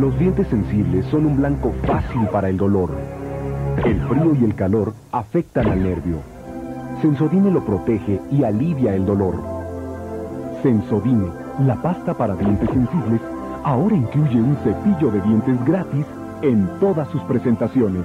Los dientes sensibles son un blanco fácil para el dolor. El frío y el calor afectan al nervio. Sensodine lo protege y alivia el dolor. Sensodine, la pasta para dientes sensibles, ahora incluye un cepillo de dientes gratis en todas sus presentaciones.